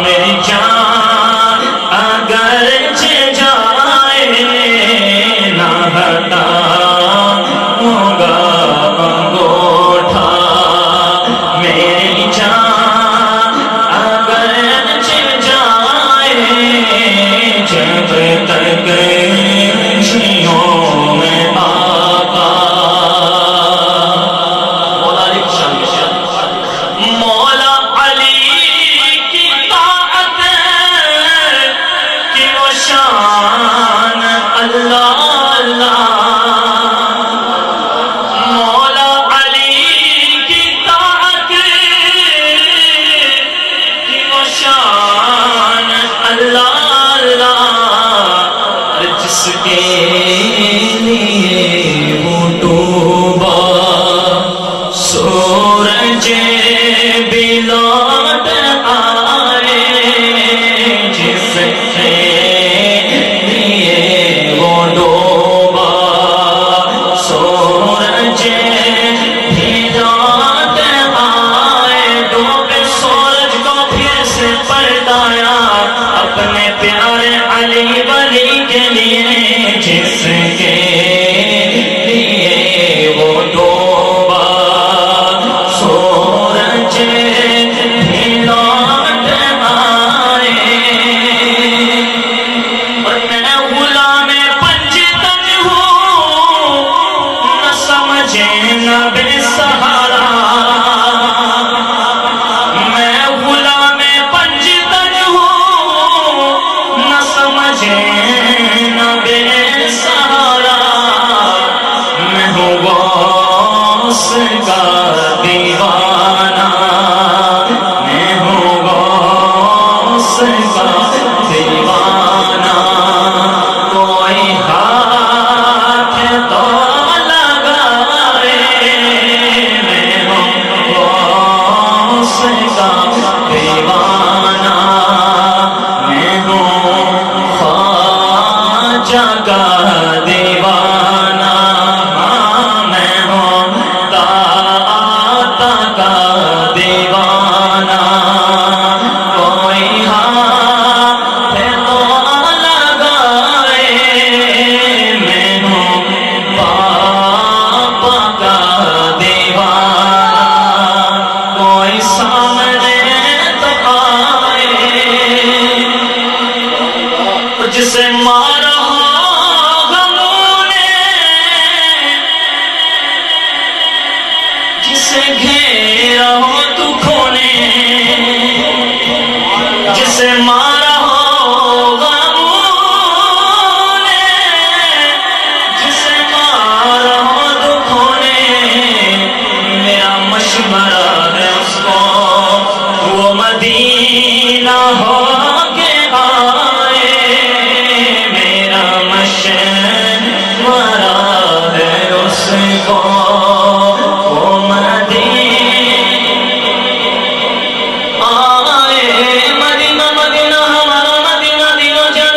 America sim اس کا دیوانہ میں ہوں غوث دیوانہ کوئی ہاتھ تو لگائے میں ہوں غوث کا دیوانہ میں ہوں خواجہ مجھ سے مارا غموں نے جسے گھیرا ہو دکھوں نے جسے مارا